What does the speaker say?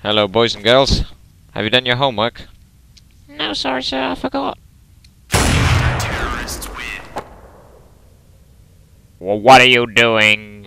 Hello, boys and girls. Have you done your homework? No, sorry, sir, I forgot. Well, what are you doing?